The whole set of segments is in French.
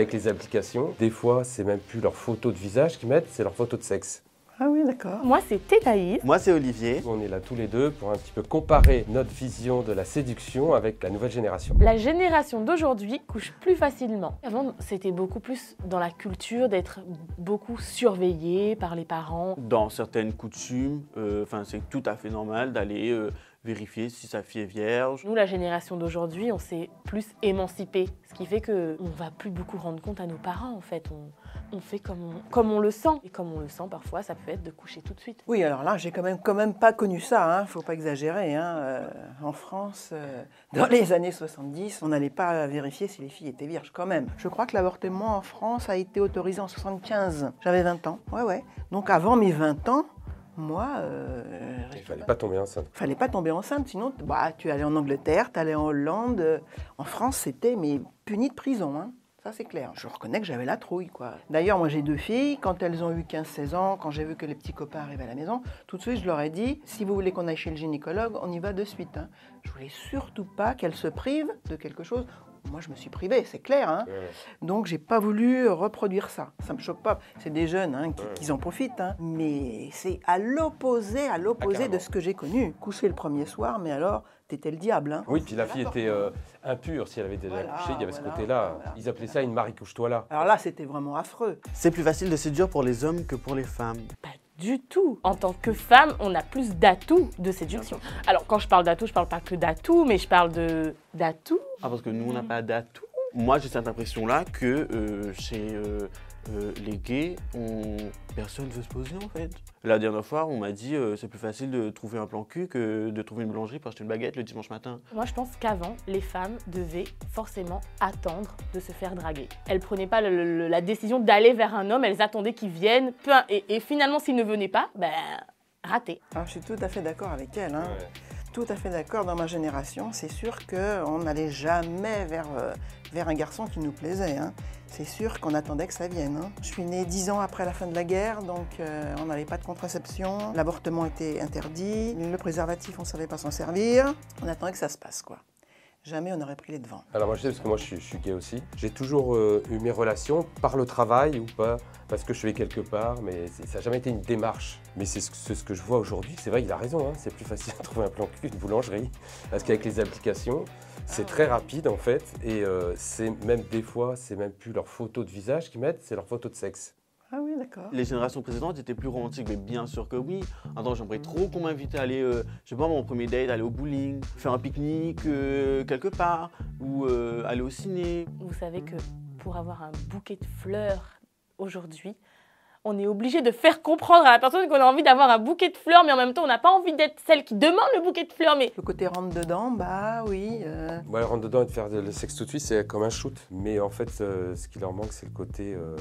Avec les applications, des fois, c'est même plus leur photo de visage qu'ils mettent, c'est leur photo de sexe. Ah oui, d'accord. Moi, c'est Thétaïs. Moi, c'est Olivier. On est là tous les deux pour un petit peu comparer notre vision de la séduction avec la nouvelle génération. La génération d'aujourd'hui couche plus facilement. Avant, c'était beaucoup plus dans la culture d'être beaucoup surveillé par les parents. Dans certaines coutumes, euh, enfin, c'est tout à fait normal d'aller euh, vérifier si sa fille est vierge. Nous, la génération d'aujourd'hui, on s'est plus émancipé, ce qui fait que on va plus beaucoup rendre compte à nos parents. En fait, on, on fait comme on, comme on le sent. Et comme on le sent, parfois, ça peut être de coucher tout de suite. Oui, alors là, j'ai quand même, quand même pas connu ça, hein. faut pas exagérer. Hein. Euh, en France, euh, dans les années 70, on n'allait pas vérifier si les filles étaient vierges quand même. Je crois que l'avortement en France a été autorisé en 75. J'avais 20 ans. Ouais, ouais. Donc avant mes 20 ans, moi, euh, Il fallait pas tomber enceinte. fallait pas tomber enceinte, sinon bah, tu allais en Angleterre, tu allais en Hollande. euh, En France, c'était mais puni de prison. Hein. Ça, c'est clair. Je reconnais que j'avais la trouille. quoi. D'ailleurs, moi, j'ai deux filles. Quand elles ont eu 15-16 ans, quand j'ai vu que les petits copains arrivaient à la maison, tout de suite, je leur ai dit si vous voulez qu'on aille chez le gynécologue, on y va de suite. hein. Je voulais surtout pas qu'elles se privent de quelque chose. Moi, je me suis privée, c'est clair. hein. Ouais. Donc, j'ai pas voulu reproduire ça. Ça me choque pas. C'est des jeunes hein, qui, Ouais. qui en profitent. hein. Mais c'est à l'opposé, à l'opposé carrément. de ce que j'ai connu. Coucher le premier soir, mais alors, t'étais le diable. hein. Oui, puis la fille était euh, impure si elle avait déjà Voilà, couché. Il y avait ce côté-là. voilà. Ils appelaient ça une Marie couche-toi là. Alors là, c'était vraiment affreux. C'est plus facile de séduire pour les hommes que pour les femmes. Pas du tout. En tant que femme, on a plus d'atouts de séduction. Alors, quand je parle d'atouts, je parle pas que d'atouts, mais je parle de d'atouts. Ah, parce que nous, on n'a pas d'atout. Moi, j'ai cette impression-là que euh, chez euh, euh, les gays, on... personne ne veut se poser en fait. La dernière fois, on m'a dit euh, c'est plus facile de trouver un plan cul que de trouver une boulangerie pour acheter une baguette le dimanche matin. Moi, je pense qu'avant, les femmes devaient forcément attendre de se faire draguer. Elles prenaient pas le- le- la décision d'aller vers un homme, elles attendaient qu'il vienne. peu- et, et finalement, s'il ne venait pas, ben, raté. Ah, je suis tout à fait d'accord avec elle. hein. Ouais. Tout à fait d'accord. Dans ma génération, c'est sûr qu'on n'allait jamais vers, euh, vers un garçon qui nous plaisait. hein. C'est sûr qu'on attendait que ça vienne. hein. Je suis née dix ans après la fin de la guerre, donc euh, on n'avait pas de contraception. L'avortement était interdit. Le préservatif, on ne savait pas s'en servir. On attendait que ça se passe, quoi. Jamais on n'aurait pris les devants. Alors moi je sais parce que moi je suis, gay aussi. J'ai toujours euh, eu mes relations par le travail ou pas parce que je suis quelque part, mais ça n'a jamais été une démarche. Mais c'est ce, que- je vois aujourd'hui. C'est vrai, il a raison. hein. C'est plus facile de trouver un plan cul une boulangerie parce qu'avec les applications, c'est très rapide en fait et euh, c'est même des fois, c'est même plus leur photo de visage qu'ils mettent, c'est leur photo de sexe. Ah oui, d'accord. Les générations précédentes étaient plus romantiques, mais bien sûr que oui. Attends, j'aimerais trop qu'on m'invite à aller, euh, je sais pas, mon premier date, aller au bowling, faire un pique-nique euh, quelque part, ou euh, aller au ciné. Vous savez que pour avoir un bouquet de fleurs aujourd'hui, on est obligé de faire comprendre à la personne qu'on a envie d'avoir un bouquet de fleurs, mais en même temps, on n'a pas envie d'être celle qui demande le bouquet de fleurs. Mais Le côté rentre dedans, bah oui. euh, Ouais, rentrer dedans et de faire le sexe tout de suite, c'est comme un shoot. Mais en fait, euh, ce qui leur manque, c'est le côté euh,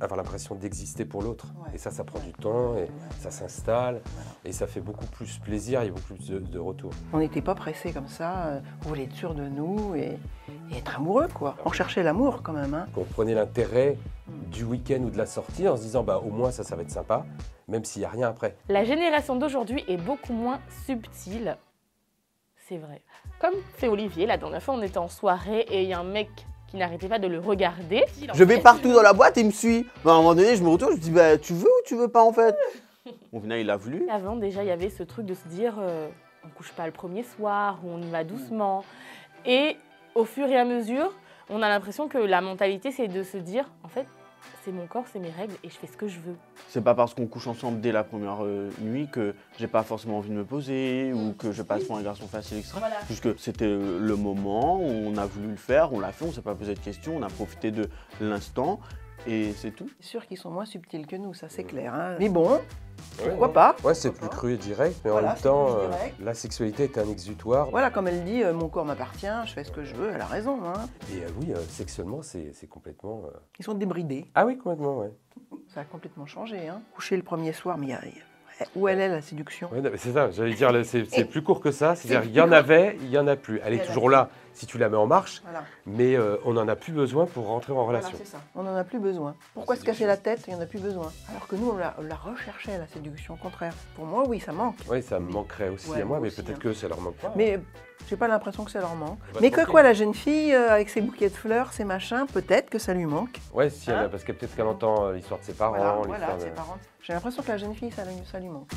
avoir l'impression d'exister pour l'autre. Ouais. Et ça, ça prend du temps et ça s'installe et ça fait beaucoup plus plaisir, il y a beaucoup plus de, de retours. On n'était pas pressés comme ça. On voulait être sûr de nous et, et être amoureux, quoi. On cherchait l'amour quand même. Hein. Prenait l'intérêt du week-end ou de la sortie en se disant, bah au moins ça, ça va être sympa, même s'il n'y a rien après. la génération d'aujourd'hui est beaucoup moins subtile. C'est vrai. Comme fait Olivier, la dernière fois, on était en soirée et il y a un mec qui n'arrêtait pas de le regarder. Je vais partout dans la boîte et il me suit. Bah, à un moment donné, je me retourne, je me dis, bah, tu veux ou tu veux pas en fait? Au final, il a voulu. Avant, déjà, il y avait ce truc de se dire euh, on couche pas le premier soir, ou on y va doucement. Et au fur et à mesure, on a l'impression que la mentalité, c'est de se dire en fait, c'est mon corps, c'est mes règles et je fais ce que je veux. C'est pas parce qu'on couche ensemble dès la première euh, nuit que j'ai pas forcément envie de me poser ou que je passe pour un garçon facile, etc. Voilà. Puisque c'était le moment, on a voulu le faire, on l'a fait, on s'est pas posé de questions, on a profité de l'instant et c'est tout. C'est sûr qu'ils sont moins subtils que nous, ça c'est clair. hein. Mais bon, pourquoi ouais. pas Ouais, c'est plus cru et direct, mais en même temps, euh, la sexualité est un exutoire. Voilà, comme elle dit, euh, mon corps m'appartient, je fais ce que je veux, elle a raison. Hein. Et euh, oui, euh, sexuellement, c'est c'est complètement. euh, Ils sont débridés, Ah oui, complètement, ouais. ça a complètement changé. Hein. Coucher le premier soir, mais il y a- où elle est la séduction? Ouais, c'est ça, j'allais dire, c'est plus court que ça. C'est-à-dire, il y en avait, il y en a plus. Elle est toujours là. Si tu la mets en marche, Voilà. mais euh, on n'en a plus besoin pour rentrer en Voilà, relation. c'est ça. On n'en a plus besoin. Pourquoi se casser quelque la tête Il n'y en a plus besoin? Alors que nous, on la, on la recherchait, la séduction, au contraire. Pour moi, oui, ça manque. oui, ça me manquerait aussi Ouais, à moi, mais peut-être hein. que ça leur manque pas. Mais j'ai pas l'impression que ça leur manque. Mais que quoi, la jeune fille, euh, avec ses bouquets de fleurs, ses machins, peut-être que ça lui manque. Ouais, si elle Hein a- parce que peut-être qu'elle entend euh, l'histoire de ses parents, voilà, l'histoire voilà, de- ses parents. J'ai l'impression que la jeune fille, ça lui manque.